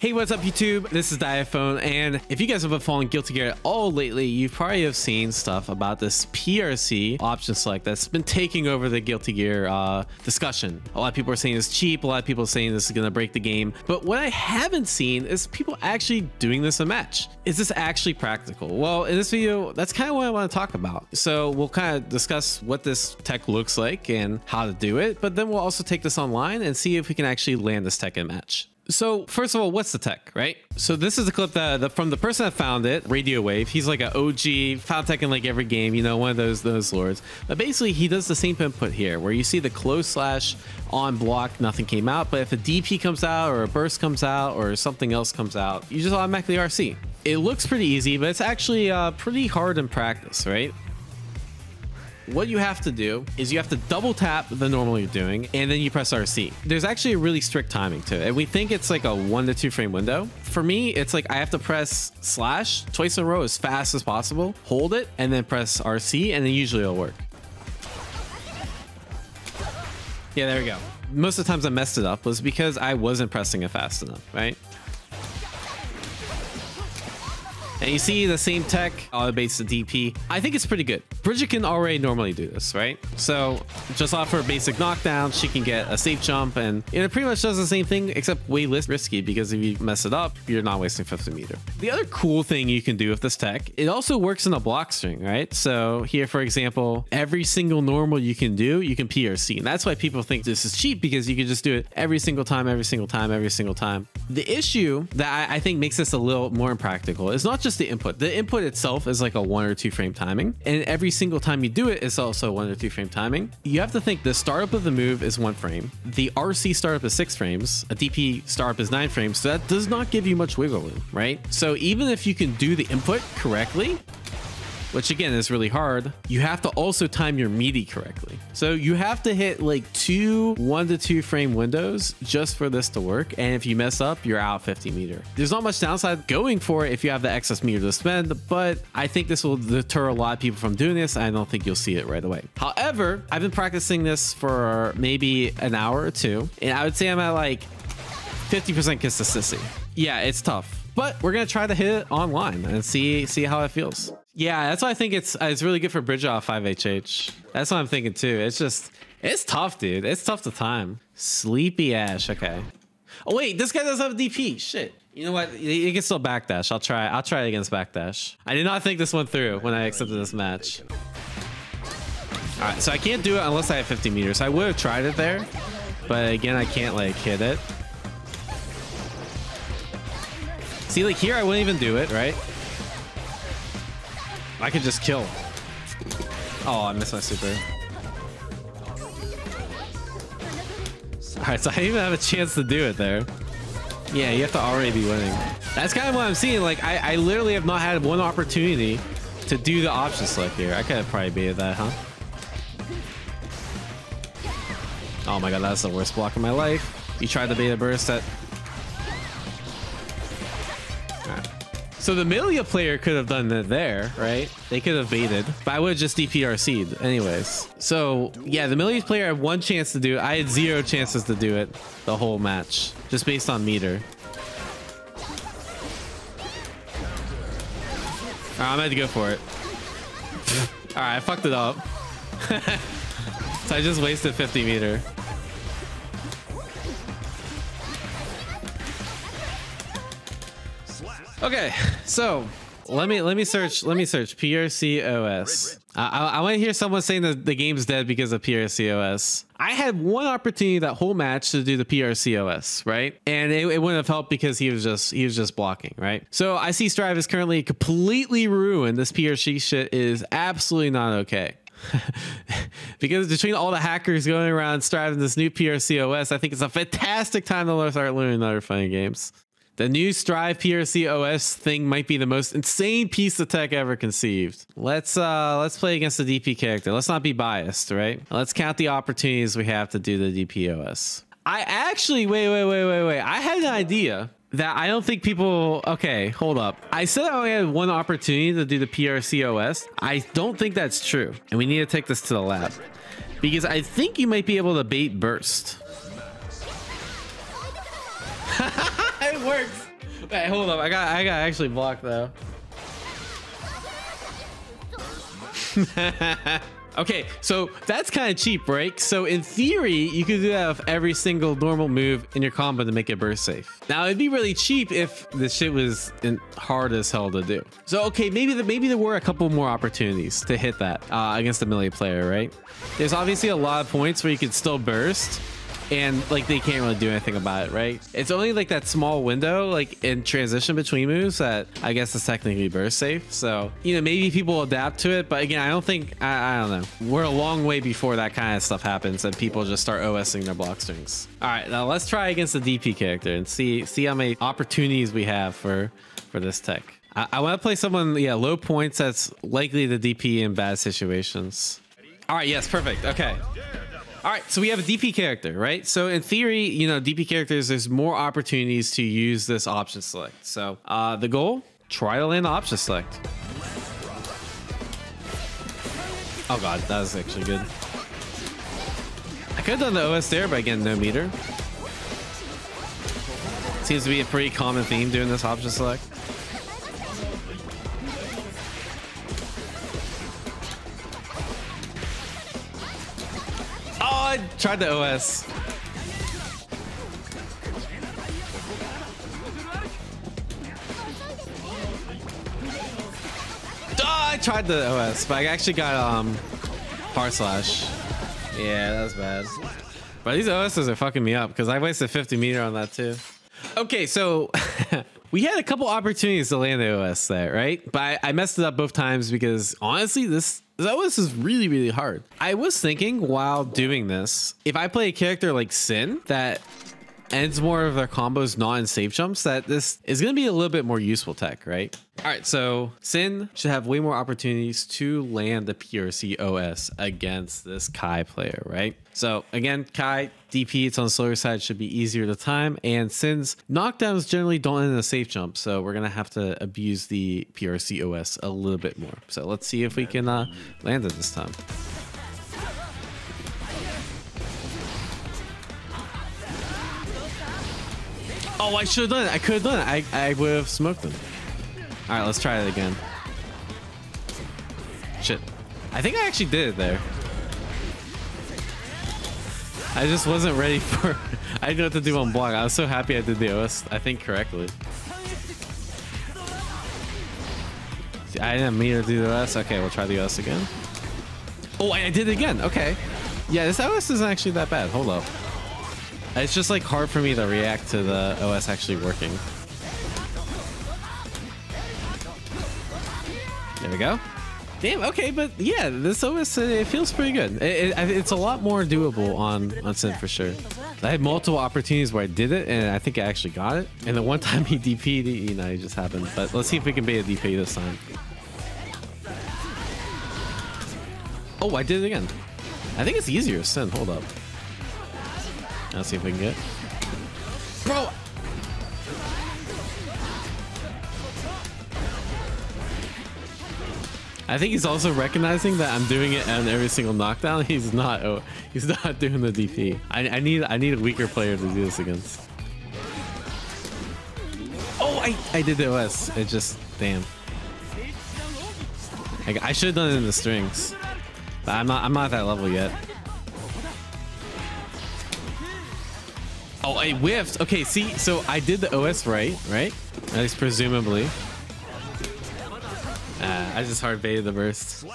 Hey, what's up YouTube? This is Diaphone, and if you guys have been following Guilty Gear at all lately, you probably have seen stuff about this PRC option select that's been taking over the Guilty Gear uh, discussion. A lot of people are saying it's cheap, a lot of people are saying this is gonna break the game, but what I haven't seen is people actually doing this a match. Is this actually practical? Well, in this video, that's kind of what I want to talk about. So we'll kind of discuss what this tech looks like and how to do it, but then we'll also take this online and see if we can actually land this tech in a match. So first of all, what's the tech, right? So this is a clip that the, from the person that found it, Radio Wave. He's like an OG, found tech in like every game, you know, one of those those lords. But basically, he does the same input here, where you see the close slash on block, nothing came out. But if a DP comes out, or a burst comes out, or something else comes out, you just automatically RC. It looks pretty easy, but it's actually uh, pretty hard in practice, right? What you have to do is you have to double tap the normal you're doing and then you press RC. There's actually a really strict timing to it. And we think it's like a one to two frame window. For me, it's like I have to press slash twice in a row as fast as possible, hold it, and then press RC, and then usually it'll work. Yeah, there we go. Most of the times I messed it up was because I wasn't pressing it fast enough, right? And you see the same tech, auto base the DP. I think it's pretty good. Bridget can already normally do this, right? So just off her basic knockdown, she can get a safe jump and it pretty much does the same thing except way less risky because if you mess it up, you're not wasting 50 meter. The other cool thing you can do with this tech, it also works in a block string, right? So here, for example, every single normal you can do, you can PRC. And that's why people think this is cheap because you can just do it every single time, every single time, every single time. The issue that I, I think makes this a little more impractical is not just the input. The input itself is like a one or two frame timing. And every single time you do it, it's also one or two frame timing. You have to think the startup of the move is one frame. The RC startup is six frames. A DP startup is nine frames. So that does not give you much wiggle room, right? So even if you can do the input correctly, which again is really hard, you have to also time your meaty correctly. So you have to hit like two one to two frame windows just for this to work. And if you mess up, you're out 50 meter. There's not much downside going for it if you have the excess meter to spend, but I think this will deter a lot of people from doing this. I don't think you'll see it right away. However, I've been practicing this for maybe an hour or two, and I would say I'm at like 50% consistency. Yeah, it's tough but we're gonna try to hit it online and see see how it feels. Yeah, that's why I think it's it's really good for Bridget off 5HH. That's what I'm thinking too. It's just it's tough, dude. It's tough to time. Sleepy Ash. Okay. Oh wait, this guy doesn't have DP. Shit. You know what? You can still backdash. I'll try. I'll try it against backdash. I did not think this went through when I accepted this match. All right, so I can't do it unless I have 50 meters. I would have tried it there, but again, I can't like hit it. See, like here, I wouldn't even do it, right? I could just kill. Oh, I missed my super. Alright, so I didn't even have a chance to do it there. Yeah, you have to already be winning. That's kind of what I'm seeing. Like, I, I literally have not had one opportunity to do the option select here. I could have probably baited that, huh? Oh my god, that's the worst block of my life. You tried the beta burst at So the Millia player could have done it there, right? They could have baited, but I would have just DPRC'd anyways. So yeah, the Millia player had one chance to do it. I had zero chances to do it the whole match, just based on meter. Right, I'm gonna to go for it. All right, I fucked it up. so I just wasted 50 meter. Okay, so let me let me search let me search PRCOS. I, I, I want to hear someone saying that the game's dead because of PRCOS. I had one opportunity that whole match to do the PRCOS, right? And it, it, wouldn't have helped because he was just he was just blocking, right? So I see Strive is currently completely ruined. This PRC shit is absolutely not okay. because between all the hackers going around striving this new PRCOS, I think it's a fantastic time to start learning other funny games. The new Strive PRC OS thing might be the most insane piece of tech ever conceived. Let's uh let's play against the DP character. Let's not be biased, right? Let's count the opportunities we have to do the DPOS. I actually wait, wait, wait, wait, wait. I had an idea that I don't think people okay, hold up. I said I only had one opportunity to do the PRC OS. I don't think that's true. And we need to take this to the lab. Because I think you might be able to bait burst. works. Wait, hold up. I got I got actually blocked though. okay, so that's kind of cheap, right? So in theory, you could do that with every single normal move in your combo to make it burst safe. Now it'd be really cheap if this shit was hard as hell to do. So okay, maybe the, maybe there were a couple more opportunities to hit that uh, against a Millia player, right? There's obviously a lot of points where you could still burst, and like they can't really do anything about it, right? It's only like that small window, like in transition between moves, that I guess is technically burst safe. So you know maybe people adapt to it, but again, I don't think I, I don't know. We're a long way before that kind of stuff happens, and people just start OSing their block strings. All right, now let's try against the DP character and see see how many opportunities we have for for this tech. I, I want to play someone, yeah, low points that's likely the DP in bad situations. All right, yes, perfect. Okay. All right, so we have a DP character, right? So in theory, you know, DP characters, there's more opportunities to use this option select. So uh, the goal, try to land the option select. Oh god, that was actually good. I could have done the OS there, but again, no meter. Seems to be a pretty common theme doing this option select. Tried the OS. I tried the OS, but I actually got um Far Slash. Yeah, that was bad. But these OSs are fucking me up because I wasted 50 meter on that too. Okay, so we had a couple opportunities to land the OS there, right? But I, I messed it up both times because honestly, this that was is really, really hard. I was thinking while doing this, if I play a character like Sin that ends more of their combos not in safe jumps, that this is going to be a little bit more useful tech, right? All right, so Sin should have way more opportunities to land the PRC OS against this Ky player, right? So again, Ky DP, it's on the slower side, should be easier to time. And Sin's knockdowns generally don't end in a safe jump, so we're gonna have to abuse the PRC OS a little bit more. So let's see if we can uh, land it this time. Oh, I should have done it. I could have done it. I, I would have smoked them. All right, let's try it again. Shit. I think I actually did it there. I just wasn't ready for... I didn't know what to do on block. I was so happy I did the OS, I think, correctly. I didn't mean to do the OS. Okay, we'll try the OS again. Oh, I did it again. Okay. Yeah, this OS isn't actually that bad. Hold up. It's just like hard for me to react to the OS actually working. There we go. Damn. Okay, but yeah, this OS uh, it feels pretty good. It, it, it's a lot more doable on on Sin for sure. I had multiple opportunities where I did it, and I think I actually got it. And the one time he DP'd, you know, it just happened. But let's see if we can bait a DP this time. Oh, I did it again. I think it's easier Sin. Hold up. Let's see if we can get. Bro! I think he's also recognizing that I'm doing it on every single knockdown. He's not. Oh, he's not doing the DP. I, I need. I need a weaker player to do this against. Oh, I I did the OS. It just damn. I, I should have done it in the strings. But I'm not. I'm not at that level yet. Oh, I whiffed. Okay, see, so I did the OS right, right? At least presumably. Uh, I just hard baited the burst.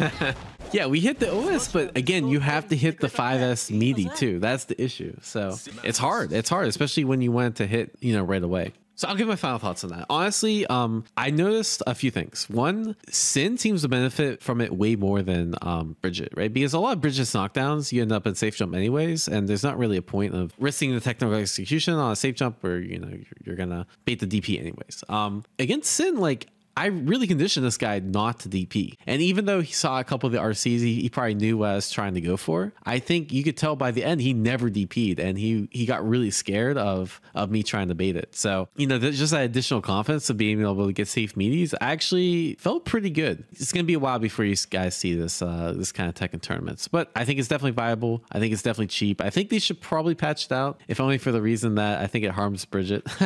yeah, we hit the OS, but again, you have to hit the 5S meaty too. That's the issue. So it's hard. It's hard, especially when you want to hit, you know, right away. So I'll give my final thoughts on that. Honestly, um, I noticed a few things. One, Sin seems to benefit from it way more than um, Bridget, right? Because a lot of Bridget's knockdowns, you end up in safe jump anyways, and there's not really a point of risking the technical execution on a safe jump where you know you're, you're gonna bait the DP anyways. Um, against Sin, like I really conditioned this guy not to DP. And even though he saw a couple of the RCs, he, he, probably knew what I was trying to go for. I think you could tell by the end he never DP'd and he he got really scared of of me trying to bait it. So, you know, just that additional confidence of being able to get safe meaties actually felt pretty good. It's gonna be a while before you guys see this uh this kind of tech in tournaments. But I think it's definitely viable. I think it's definitely cheap. I think they should probably patch it out, if only for the reason that I think it harms Bridget.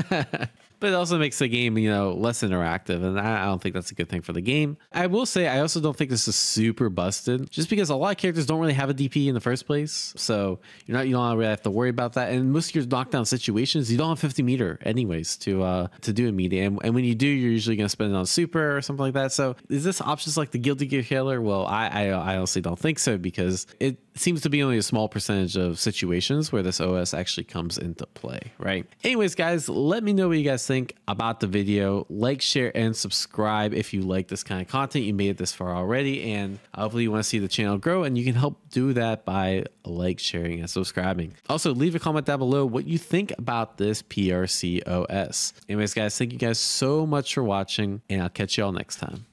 but it also makes the game, you know, less interactive. And I, I don't think that's a good thing for the game. I will say, I also don't think this is super busted just because a lot of characters don't really have a DP in the first place. So you're not, you don't really have to worry about that. And most of your knockdown situations, you don't have 50 meter anyways to, uh, to do immediate. And, and when you do, you're usually going to spend it on super or something like that. So is this options like the Guilty Gear killer? Well, I, I, I honestly don't think so because it seems to be only a small percentage of situations where this OS actually comes into play, right? Anyways, guys, let me know what you guys think about the video. Like, share, and subscribe if you like this kind of content. You made it this far already, and hopefully you want to see the channel grow, and you can help do that by like, sharing, and subscribing. Also, leave a comment down below what you think about this PRC OS. Anyways, guys, thank you guys so much for watching, and I'll catch you all next time.